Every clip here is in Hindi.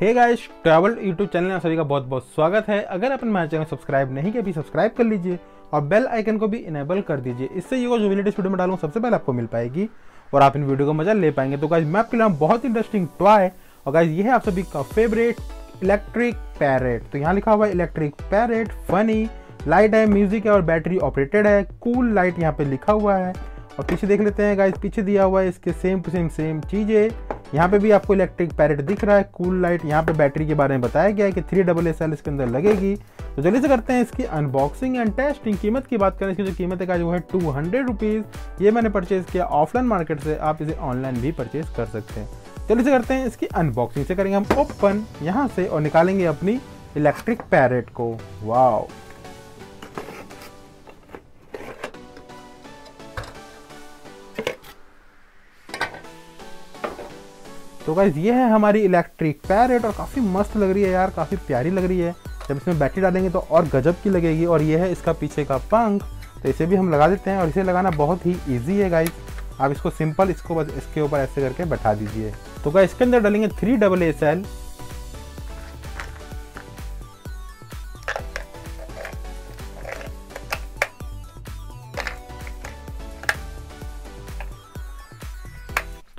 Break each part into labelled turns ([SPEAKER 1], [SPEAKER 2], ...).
[SPEAKER 1] Hey guys travel YouTube channel में सभी का बहुत बहुत स्वागत है। अगर अपन मेरे चैनल सब्सक्राइब नहीं किया सब्सक्राइब कर लीजिए और बेल आइकन को भी इनेबल कर दीजिए। इससे ये जो वीडियो वीडियो में डालूँ सबसे पहले आपको मिल पाएगी और आप इन वीडियो को मज़ा ले पाएँगे। तो गाइज़ मैं आपके लिए बहुत इंटरेस्टिंग टॉय और गाइज़ ये है आप सभी का फेवरेट इलेक्ट्रिक पैरेट तो यहाँ लिखा हुआ है इलेक्ट्रिक पैरेट फनी लाइट है म्यूज़िक है और बैटरी ऑपरेटेड है कूल लाइट यहाँ पे लिखा हुआ है। और पीछे देख लेते हैं गाइज़ पीछे दिया हुआ है इसके सेम टू सेम सेम चीज़ें। यहाँ पे भी आपको इलेक्ट्रिक पैरेट दिख रहा है। कूल लाइट यहाँ पे बैटरी के बारे में बताया गया है कि थ्री डबल एस एल इसके अंदर लगेगी। तो जल्दी से करते हैं इसकी अनबॉक्सिंग एंड टेस्टिंग कीमत की बात करें, इसकी जो कीमत है वो है टू हंड्रेड रुपीज़ ये मैंने परचेज किया ऑफलाइन मार्केट से, आप इसे ऑनलाइन भी परचेज कर सकते हैं। जल्दी से करते हैं इसकी अनबॉक्सिंग से करेंगे हम ओपन यहाँ से और निकालेंगे अपनी इलेक्ट्रिक पैरेट को। वाओ तो गाइज़ ये है हमारी इलेक्ट्रिक पैरेट और काफ़ी मस्त लग रही है यार, काफ़ी प्यारी लग रही है। जब इसमें बैटरी डालेंगे तो और गजब की लगेगी और ये है इसका पीछे का पंख। तो इसे भी हम लगा देते हैं और इसे लगाना बहुत ही ईजी है गाइज़ आप इसको सिंपल इसको इसके ऊपर ऐसे करके बैठा दीजिए। तो गाइज़ इसके अंदर डालेंगे थ्री डबल ए एल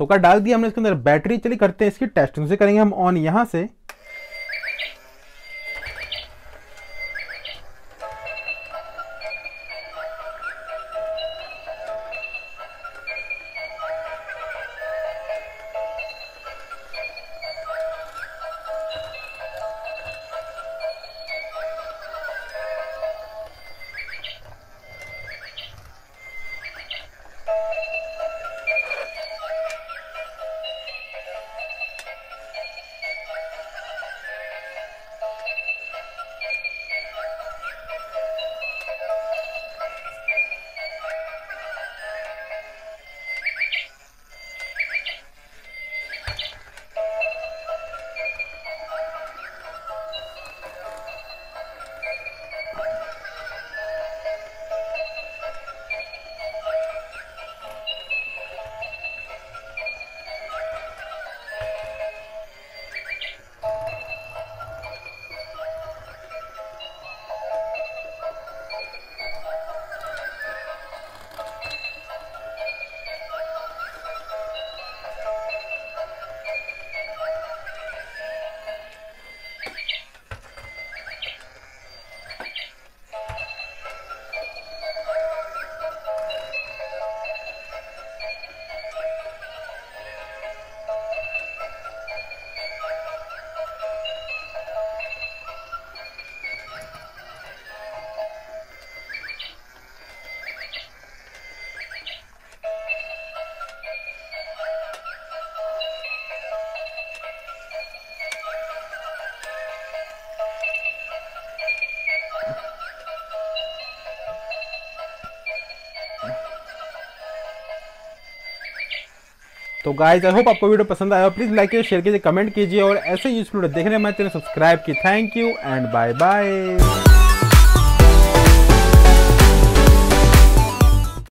[SPEAKER 1] तो क्या डाल दिया हमने इसके अंदर। बैटरी चली करते हैं इसकी टेस्टिंग। से करेंगे हम ऑन यहाँ से। तो गाइज़ आई होप आपको वीडियो पसंद आया। प्लीज़ लाइक कीजिए शेयर कीजिए कमेंट कीजिए और ऐसे यूजफुल देखने में तेरे सब्सक्राइब की। Thank you and bye bye